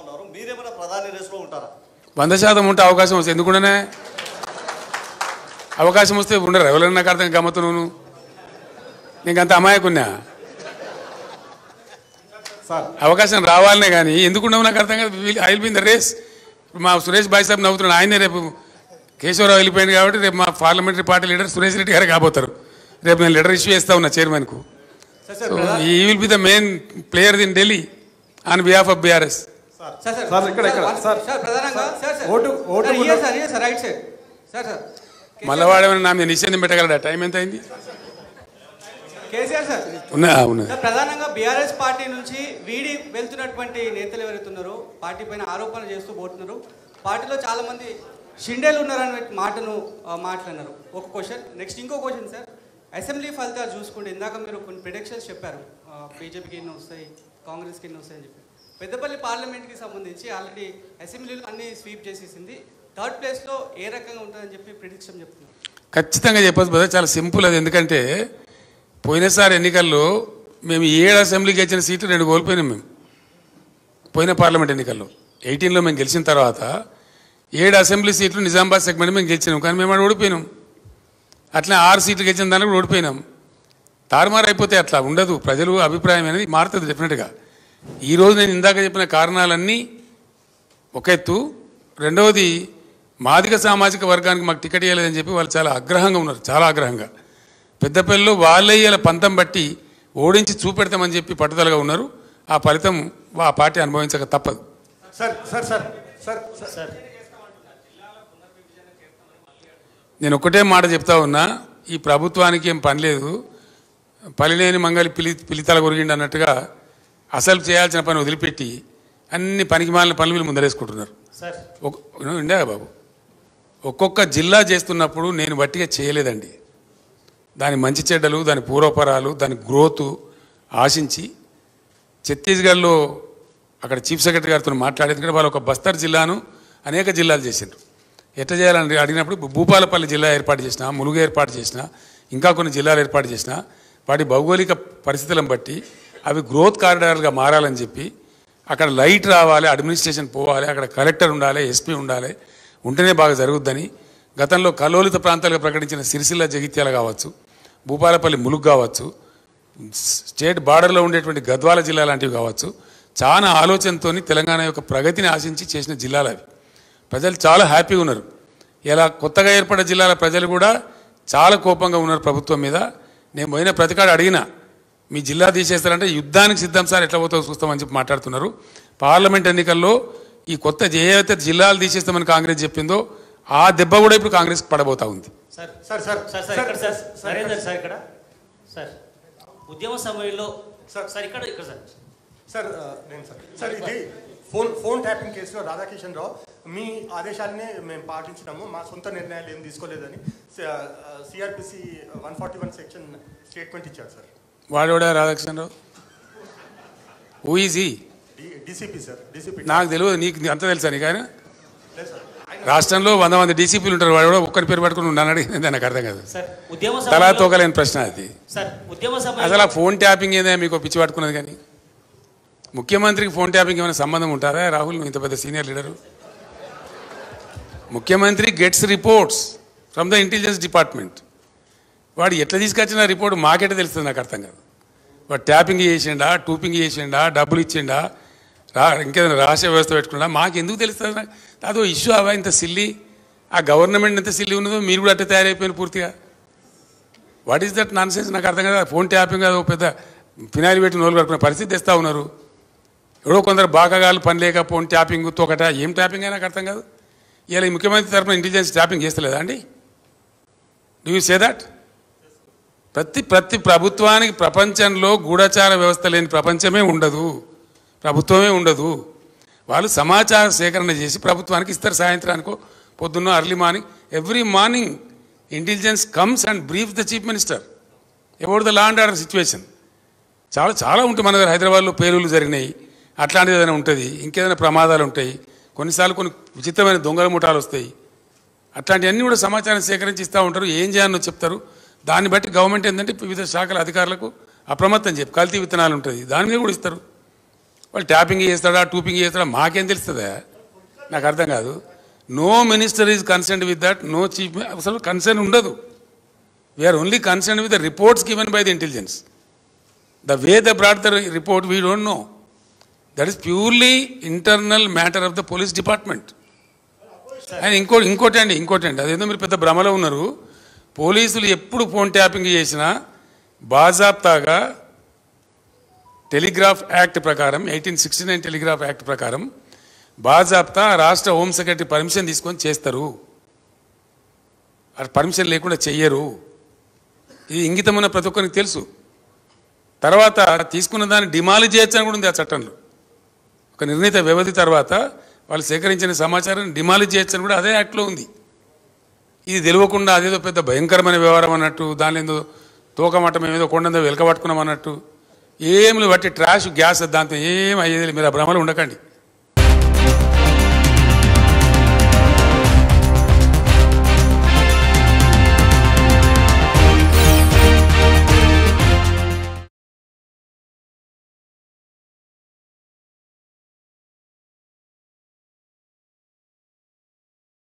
ఉన్నారు. మీరేమైనా ప్రధాని రేసులో ఉంటారా? వంద శాతం ఉంటే అవకాశం వస్తే ఎందుకుండనే? అవకాశం వస్తే ఉండరు. ఎవరైనా నాకు అర్థం గమ్మతు నువ్వు. నీకు అంత అమాయకున్నా? సార్. అవకాశం రావాలనే కానీ ఎందుకుండవు నాకు అర్థం కాదు. I will be in the race మా సురేష్ బాయ్ సాబ్ నవ్వుతున్నాడు. ఆయనే రేపు కేశవరావు వెళ్ళిపోయింది కాబట్టి రేపు మా parliamentary party leader Suresh Reddy గారు కాబోతారు. రేపు నేను లెటర్ ఇష్యూ చేస్తా ఉన్నా చైర్మన్కు. He will be the main player in Delhi on behalf of BRS sir sir sir sir ఇక్కడ ఇక్కడ. సార్ ప్రధానంగా sir sir vote- vote right side sir sir మళ్ళీ వాడేమైనా నా మీద నిషేధం పెట్టగలడా? టైం ఎంత అయింది? కేసీఆర్ సార్ ఉన్నా ప్రధానంగా బీఆర్ఎస్ పార్టీ నుంచి వీడి వెళ్తున్నటువంటి నేతలు ఎవరైతే ఉన్నారో పార్టీ పైన ఆరోపణలు చేస్తూ పోతున్నారు. పార్టీలో చాలా మంది షిండేలు ఉన్నారని మాటను మాట్లాడినారు. ఒక క్వశ్చన్ నెక్స్ట్ ఇంకో క్వశ్చన్ సార్ అసెంబ్లీ ఫలితాలు చూసుకుంటే ఇందాక మీరు కొన్ని ప్రిడిక్షన్స్ చెప్పారు. బీజేపీకి ఎన్ని వస్తాయి? కాంగ్రెస్కి ఎన్ని వస్తాయని చెప్పి. పెద్దపల్లి పార్లమెంట్కి సంబంధించి ఆల్రెడీ అసెంబ్లీలో అన్ని స్వీప్ చేసేసింది. థర్డ్ ప్లేస్లో ఏ రకంగా ఉంటుందని చెప్పి ప్రిడిక్షన్ చెప్తున్నారు. ఖచ్చితంగా చెప్పచ్చు బ్రదర్ చాలా సింపుల్ అది. ఎందుకంటే పోయినసారి ఎన్నికల్లో మేము ఏడు అసెంబ్లీకి గెలిచిన సీట్లు రెండు కోల్పోయినాం మేము. పోయిన పార్లమెంట్ ఎన్నికల్లో. ఎయిటీన్లో మేము గెలిచిన తర్వాత ఏడు అసెంబ్లీ సీట్లు నిజామాబాద్ సెగ్మెంట్ మేము గెలిచినాం. కానీ మేము అక్కడ ఓడిపోయినాం. అట్లా ఆరు సీట్లు గెలిచిన దానికి కూడా ఓడిపోయినాం. తారుమారు అయిపోతే అట్లా ఉండదు. ప్రజలు అభిప్రాయం అనేది మారుతుంది డెఫినెట్గా ఈరోజు నేను ఇందాక చెప్పిన కారణాలన్నీ ఒక ఎత్తు. రెండవది మాదిక సామాజిక వర్గానికి మాకు టికెట్ ఇవ్వలేదని చెప్పి వాళ్ళు చాలా ఆగ్రహంగా ఉన్నారు. చాలా ఆగ్రహంగా. పెద్దపల్లిలో వాళ్ళే ఇయ్యాల పంతం బట్టి ఓడించి చూపెడతామని చెప్పి పట్టుదలగా ఉన్నారు. ఆ ఫలితం ఆ పార్టీ అనుభవించక తప్పదు. Sir sir sir sir. Sir. నేను ఒకటే మాట చెప్తా ఉన్నా. ఈ ప్రభుత్వానికి ఏం పని లేదు. పలిలేని మంగళి పిలి పిలితల కొరిగిండి అన్నట్టుగా అసలు చేయాల్సిన పని వదిలిపెట్టి అన్ని పనికి మాలిన పనులు వీళ్ళు ముందరేసుకుంటున్నారు ఉండే బాబు? ఒక్కొక్క జిల్లా చేస్తున్నప్పుడు నేను వట్టిగా చేయలేదండి. దాని మంచి చెడ్డలు దాని పూర్వపరాలు దాని గ్రోత్ ఆశించి ఛత్తీస్గఢ్లో అక్కడ చీఫ్ సెక్రటరీ గారితో మాట్లాడేది కూడా వాళ్ళు ఒక బస్తర్ జిల్లాను అనేక జిల్లాలు చేసిండ్రు. ఎట్లా చేయాలని అడిగినప్పుడు భూపాలపల్లి జిల్లా ఏర్పాటు చేసిన ములుగు ఏర్పాటు చేసిన ఇంకా కొన్ని జిల్లాలు ఏర్పాటు చేసిన వాటి భౌగోళిక పరిస్థితులను బట్టి అవి గ్రోత్ కారిడార్లుగా మారాలని చెప్పి అక్కడ లైట్ రావాలి అడ్మినిస్ట్రేషన్ పోవాలి అక్కడ కలెక్టర్ ఉండాలి ఎస్పీ ఉండాలి ఉంటేనే బాగా జరుగుద్దని గతంలో కలోలిత ప్రాంతాలుగా ప్రకటించిన సిరిసిల్ల జగిత్యాల కావచ్చు భూపాలపల్లి ములుగు కావచ్చు స్టేట్ బార్డర్లో ఉండేటువంటి గద్వాల జిల్లా లాంటివి కావచ్చు చాలా ఆలోచనతో తెలంగాణ యొక్క ప్రగతిని ఆశించి చేసిన జిల్లాలు అవి. ప్రజలు చాలా హ్యాపీగా ఉన్నారు. ఇలా కొత్తగా ఏర్పడ్డ జిల్లాల ప్రజలు కూడా చాలా కోపంగా ఉన్నారు ప్రభుత్వం మీద. నేను పోయిన ప్రతికాడ అడిగినా మీ జిల్లా తీసేస్తారంటే యుద్ధానికి సిద్ధం సార్ ఎట్లా పోతావు చూస్తామని చెప్పి మాట్లాడుతున్నారు. పార్లమెంట్ ఎన్నికల్లో ఈ కొత్త ఏవైతే జిల్లాలు తీసేస్తామని కాంగ్రెస్ చెప్పిందో ఆ దెబ్బ కూడా ఇప్పుడు కాంగ్రెస్ పడబోతా ఉంది. Sir sir sir sir sir ఇక్కడ సార్ నరేందర్ సార్ ఇక్కడ. సార్ ఉద్యమ సమయంలో సార్. సార్ ఇక్కడ ఇక్కడ సార్. సార్ నేను సార్. సార్ ఇది ఫోన్ ఫోన్ ట్యాపింగ్ కేసులో రాధాకిషన్ రావు మీ ఆదేశాలనే మేము పాటించినాము. మా సొంత నిర్ణయాలు ఏం తీసుకోలేదని CRPC one forty one section statement ఇచ్చారు సార్. వాడోడా రాధాకృష్ణరావు హూ ఈజ్ ఈ డీసీపీ సార్ డీసీపీ నాకు తెలియదు నీకు అంత తెలుసా నీకు ఆయన? రాష్ట్రంలో వంద మంది డీసీపీలు ఉంటారు వాడు కూడా ఒక్కరి పేరు పట్టుకుని నన్ను అడిగింది నాకు అర్థం కాదు. సార్ ఉద్యమ తలా తోకలేని ప్రశ్న అది. సార్ ఉద్యమ అసలు ఫోన్ ట్యాపింగ్ ఏదో మీకు పిచ్చి పట్టుకున్నది కానీ? ముఖ్యమంత్రికి ఫోన్ ట్యాపింగ్ ఏమైనా సంబంధం ఉంటారా? రాహుల్ ఇంత పెద్ద సీనియర్ లీడరు. ముఖ్యమంత్రి gets reports from the intelligence department. వాడు ఎట్లా తీసుకొచ్చిన రిపోర్ట్ మాకెట తెలుస్తుంది నాకు అర్థం కాదు. వాడు ట్యాపింగ్ చేసిండా టూపింగ్ చేసిండా డబ్బులు ఇచ్చిండా రా ఇంకేదైనా రహస్య వ్యవస్థ పెట్టుకున్నా మాకు ఎందుకు తెలుస్తుంది అదో ఇష్యూ అవా ఇంత సిల్లి? ఆ గవర్నమెంట్ ఎంత సిల్లి ఉన్నదో మీరు కూడా అట్లా తయారైపోయిన పూర్తిగా. What is that nonsense నాకు అర్థం కదా. ఫోన్ ట్యాపింగ్ అది ఒక పెద్ద ఫినాయిల్ పెట్టి నోలు కడుపుకునే పరిస్థితి తెస్తూ ఉన్నారు. ఎవడో కొందరు బాగాగాలు పని లేకపోయిన ట్యాపింగ్ తోకట ఏం ట్యాపింగ్ అయినా అర్థం కాదు. ఇలా ముఖ్యమంత్రి తరఫున ఇంటెలిజెన్స్ ట్యాపింగ్ చేస్తలేదా అండి? డూ యూ సే దట్ ప్రతి ప్రతి ప్రభుత్వానికి ప్రపంచంలో గూఢచార వ్యవస్థ లేని ప్రపంచమే ఉండదు. ప్రభుత్వమే ఉండదు. వాళ్ళు సమాచార సేకరణ చేసి ప్రభుత్వానికి ఇస్తారు సాయంత్రానికో పొద్దున్న early morning every morning intelligence comes and brief the chief minister about the law and order situation చాలా చాలా ఉంటాయి మన దగ్గర హైదరాబాద్లో పేలులు జరిగినాయి. అట్లాంటిది ఏదైనా ఉంటుంది ఇంకేదైనా ప్రమాదాలు ఉంటాయి కొన్నిసార్లు కొన్ని విచిత్రమైన దొంగల ముఠాలు వస్తాయి. అట్లాంటివన్నీ కూడా సమాచారం సేకరించి ఇస్తూ ఉంటారు. ఏం చేయాలనో చెప్తారు. దాన్ని బట్టి గవర్నమెంట్ ఏంటంటే వివిధ శాఖల అధికారులకు అప్రమత్తం చెప్పి కల్తీ విత్తనాలు ఉంటుంది. దాని మీద కూడా ఇస్తారు. వాళ్ళు ట్యాపింగ్ చేస్తాడా టూపింగ్ చేస్తాడా మాకేం తెలుస్తుందా? నాకు అర్థం కాదు. No minister is concern with that no chief అసలు కన్సర్న్ ఉండదు. We are only concern with the reports given by the intelligence the way they brought the report we don't know that is purely internal matter of the police department and ఇంకో ఇంకోటి అండి ఇంకోటి అండి. అదేదో మీరు పెద్ద భ్రమలో ఉన్నారు. పోలీసులు ఎప్పుడు ఫోన్ ట్యాపింగ్ చేసినా బాజాబ్తాగా టెలిగ్రాఫ్ యాక్ట్ ప్రకారం eighteen sixty nine telegraph act ప్రకారం బాజాబ్తా రాష్ట్ర హోమ్ సెక్రటరీ పర్మిషన్ తీసుకొని చేస్తారు. అది పర్మిషన్ లేకుండా చెయ్యరు. ఇది ఇంగితమైన ప్రతి ఒక్కరికి తెలుసు. తర్వాత తీసుకున్న దాన్ని డిమాలిజ్ చేయొచ్చని కూడా ఉంది ఆ చట్టంలో. ఒక నిర్ణీత వ్యవధి తర్వాత వాళ్ళు సేకరించిన సమాచారాన్ని డిమాలిజ్ చేయొచ్చని కూడా అదే యాక్ట్లో ఉంది. ఇది తెలియకుండా అదేదో పెద్ద భయంకరమైన వ్యవహారం అన్నట్టు దానిలో ఏదో తోకమట మేము కొండందో వెలకబట్టుకున్నాం అన్నట్టు ఏమి బట్టి ట్రాష్ గ్యాస్ దాంతో ఏం అయ్యేది మీరు ఆ భ్రమలు ఉండకండి.